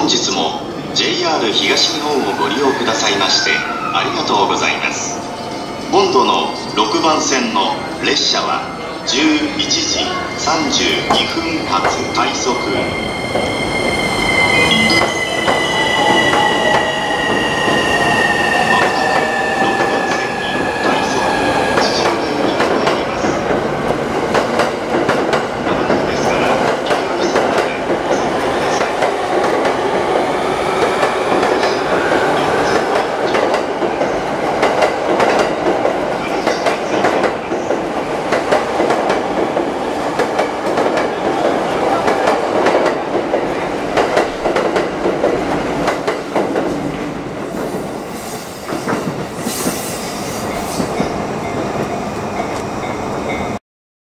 本日も JR 東日本をご利用くださいましてありがとうございます。本土の6番線の列車は11時32分発快速